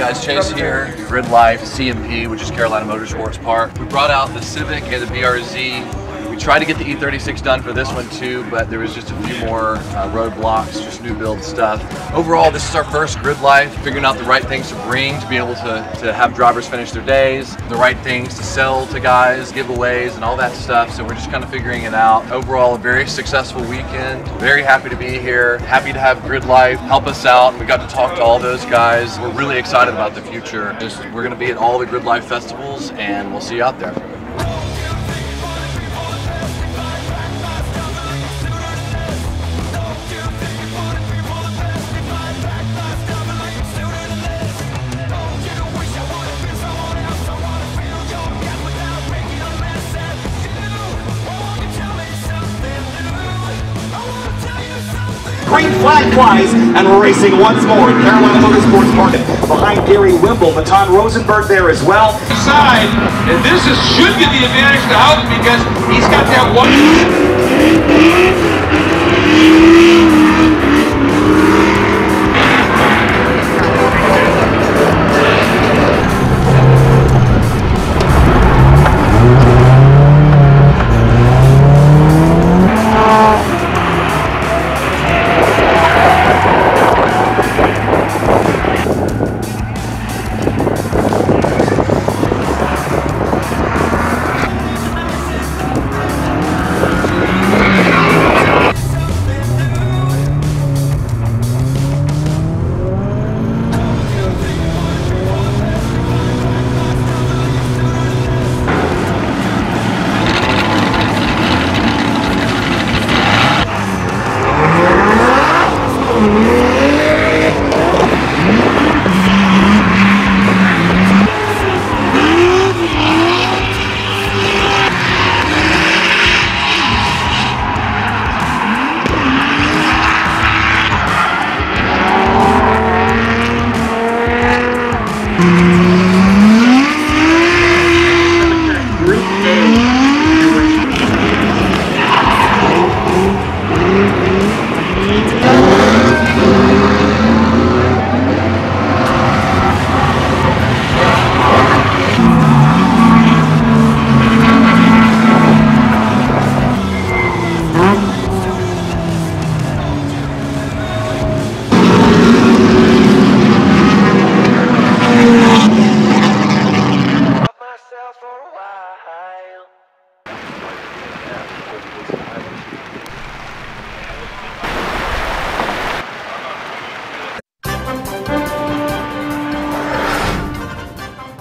guys? Chase here, Gridlife CMP, which is Carolina Motorsports Park. We brought out the Civic and the BRZ. Tried to get the E36 done for this one too, but there was just a few more uh, roadblocks, just new build stuff. Overall, this is our first Gridlife, figuring out the right things to bring to be able to, to have drivers finish their days, the right things to sell to guys, giveaways, and all that stuff. So we're just kind of figuring it out. Overall, a very successful weekend. Very happy to be here. Happy to have Gridlife help us out. We got to talk to all those guys. We're really excited about the future. Just, we're going to be at all the Gridlife festivals, and we'll see you out there. Flag flies, and we're racing once more in Carolina Motorsports Park. Behind Gary Wimble, Baton Rosenberg there as well. side, and this is should give the advantage to Houghton because he's got that one.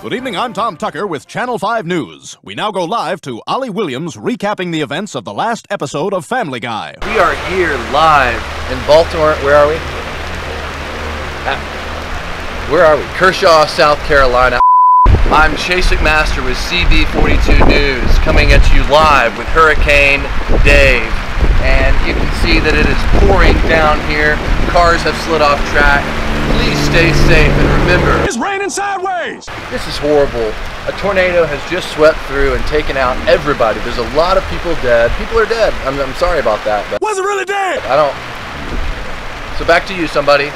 Good evening, I'm Tom Tucker with Channel 5 News. We now go live to Ollie Williams recapping the events of the last episode of Family Guy. We are here live in Baltimore. Where are we? At- where are we? Kershaw, South Carolina. I'm Chase McMaster with CB42 News coming at you live with Hurricane Dave. And you can see that it is pouring down here. Cars have slid off track. Please stay safe and remember, It's raining sideways! this is horrible. A tornado has just swept through and taken out everybody. There's a lot of people dead. People are dead. I'm, I'm sorry about that, but Was it really dead? I don't. So back to you, somebody.